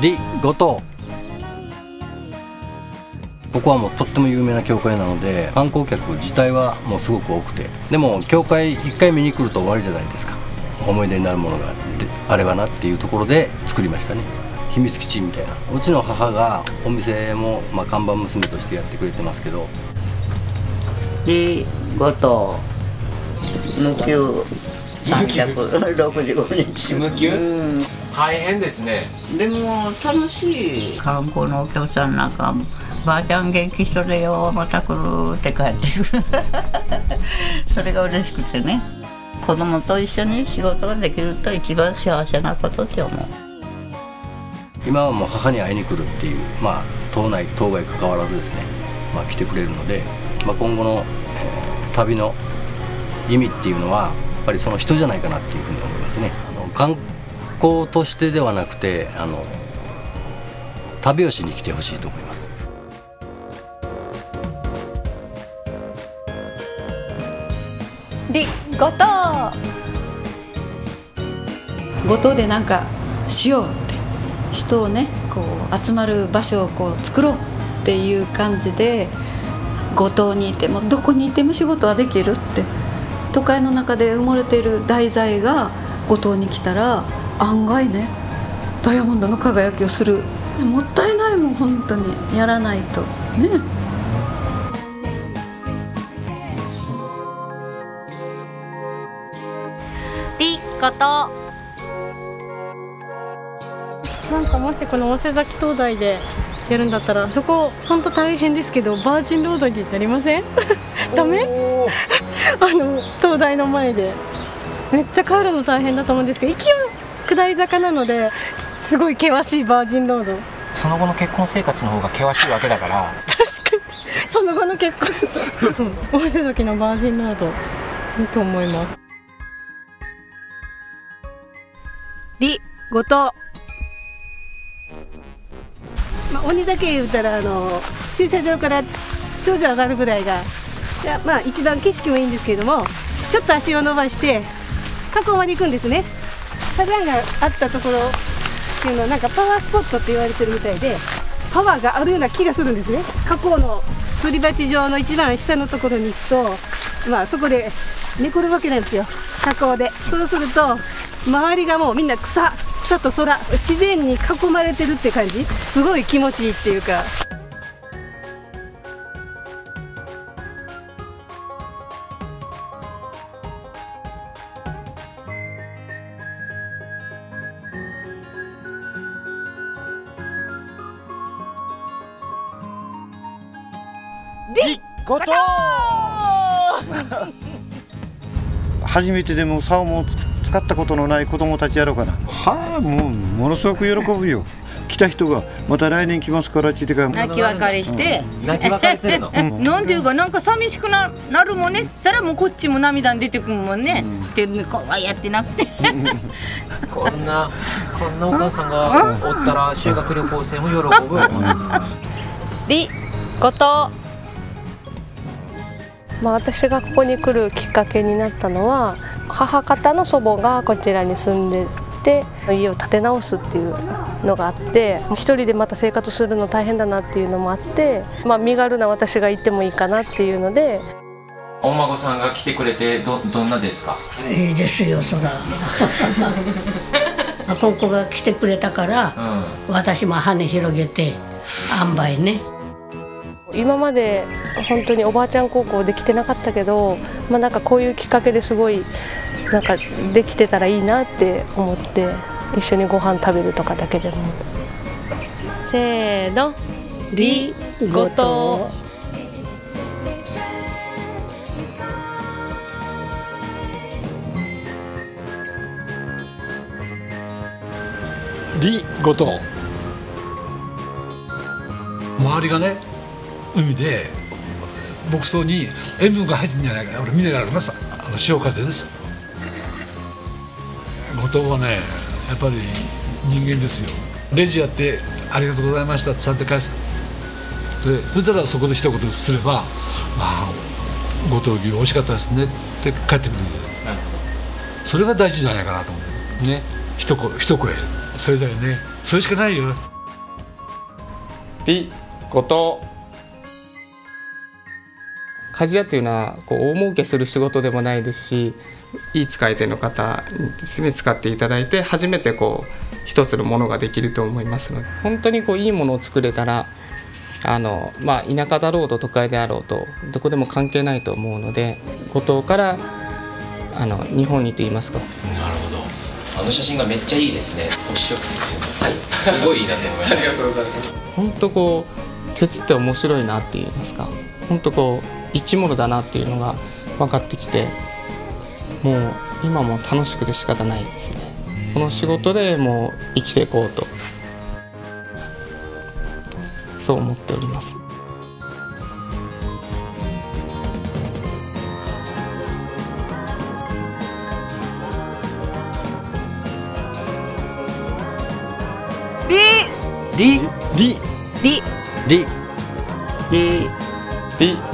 李後藤ここはもうとっても有名な教会なので観光客自体はもうすごく多くて。でも教会一回見に来ると終わりじゃないですか。思い出になるものがあればなっていうところで作りましたね。秘密基地みたいな。うちの母がお店も、まあ、看板娘としてやってくれてますけど。で5と無休365日。無休、うん、大変ですね。でも楽しい観光のお客さんなんかばあちゃん元気しとれよまた来るって帰ってくる。それが嬉しくてね。子供と一緒に仕事ができると一番幸せなことって思う。今はもう母に会いに来るっていうまあ島内島外関わらずですね、まあ、来てくれるので、まあ、今後の、えー、旅の意味っていうのはやっぱりその人じゃないかなっていうふうに思いますね。あの観光としてではなくてあの旅をしに来てほしいと思います。りごと五島でなんかしようって。人をねこう集まる場所をこう作ろうっていう感じで五島にいてもどこにいても仕事はできるって。都会の中で埋もれている題材が五島に来たら案外ねダイヤモンドの輝きをする。もったいないもん本当に。やらないと。ね。こと。なんかもしこの早稲崎灯台でやるんだったらそこ本当大変ですけどバージンロードになりません？ダメ？あの灯台の前で。めっちゃ帰るの大変だと思うんですけど行きは下り坂なのですごい険しいバージンロード。その後の結婚生活の方が険しいわけだから。確かに。その後の結婚そう大瀬崎のバージンロード。いいと思います。り後藤まあ、鬼だけ言うたらあの駐車場から頂上上がるぐらいがまあ一番景色もいいんですけれどもちょっと足を伸ばして火口まで行くんですね火山があったところっていうのはなんかパワースポットって言われてるみたいでパワーがあるような気がするんですね。火口のすり鉢状の一番下のところに行くとまあそこで寝転ぶわけなんですよ。火口で。そうすると周りがもうみんな草草と空自然に囲まれてるって感じ。すごい気持ちいいっていうか。ディゴト初めてでもサーモ使ったことのない子供たちやろうかな。はあもうものすごく喜ぶよ。来た人がまた来年来ますからって言ってから泣き別れして、うん、泣き別れするの、うん、なんていうかなんか寂しくななるもんね。ったらもうこっちも涙出てくるもんね、うん、ってこうやってなくて。こんなこんなお母さんがおったら修学旅行生も喜ぶりことまあ私がここに来るきっかけになったのは母方の祖母がこちらに住んでて家を建て直すっていうのがあって一人でまた生活するの大変だなっていうのもあって、まあ、身軽な私が行ってもいいかなっていうので。お孫さんが来てくれてどどんなですか？いいですよそら。ここが来てくれたから、うん、私も羽広げて塩梅ね今まで本当におばあちゃん高校できてなかったけど、まあ、なんかこういうきっかけですごいなんかできてたらいいなって思って一緒にご飯食べるとかだけでも。せーの。りごと。りごと。周りがね海で牧草に塩分が入ってるんじゃないかな。俺ミネラルのさあの塩加減です。後藤はねやっぱり人間ですよ。レジやってありがとうございましたってちゃん返す。でそしたらそこで一言すれば「まあ後藤牛美味しかったですね」って帰ってくるんでよ。それが大事じゃないかなと思う。ね。一声一声。それだよね。それしかないよ。D 後藤。鍛冶屋というのはこう大儲けする仕事でもないですしいい使い手の方にですね使っていただいて初めてこう一つのものができると思いますので本当にこういいものを作れたらあの、まあ、田舎だろうと都会であろうとどこでも関係ないと思うので五島からあの日本にと言いますか。なるほどあの写真がめっちゃいいですねおっし。星をはい、すごいいいなと思いました。ありがとうございます。本当こう鉄って面白いなって言いますか。本当こう生き物だなっていうのが分かってきてもう今も楽しくて仕方ないですね。この仕事でもう生きていこうと。そう思っております。り。り。り。り。り。り。り。